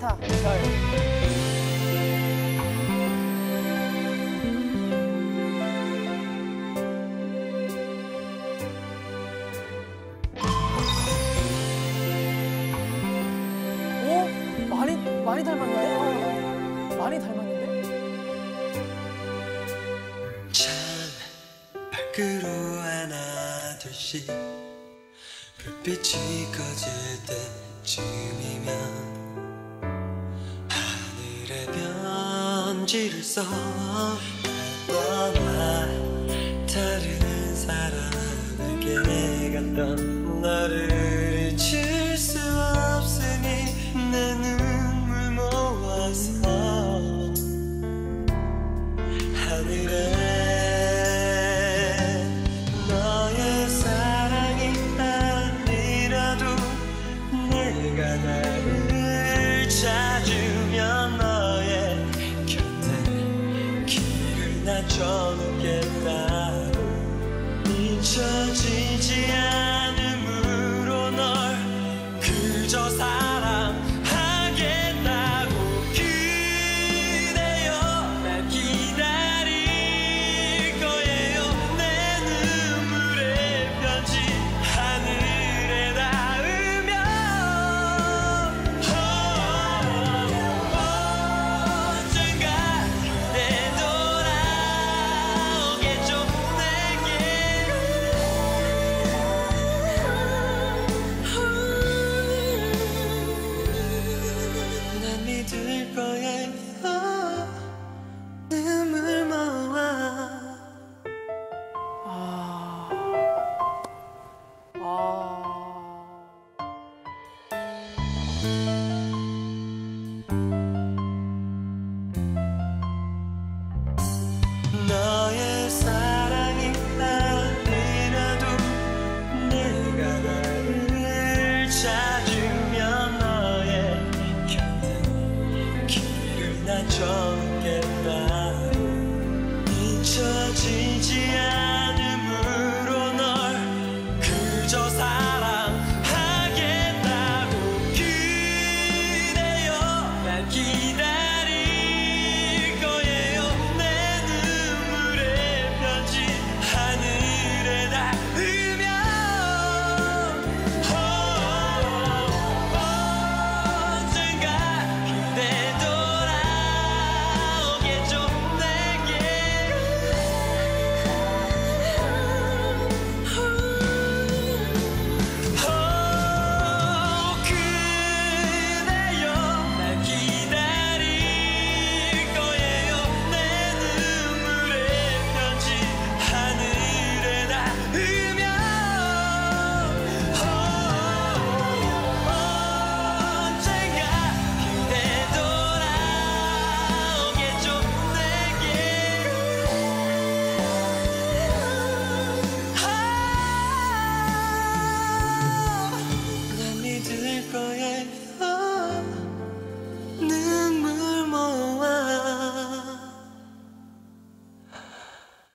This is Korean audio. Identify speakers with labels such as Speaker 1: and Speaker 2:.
Speaker 1: 기타. 오? 많이, 많이 닮았는데? 많이 닮았는데?
Speaker 2: 찬 밖으로 하나 둘씩 불빛이 꺼질 때쯤이면 편지를 써 너와 다른 사람에게 갔던 너를 잊을 수 없으니 내 눈물 모아서 하늘에 너의 사랑이 아니라도 내가 나를 찾으 길을 낮춰놓겠다고 잊혀지지 않음 너의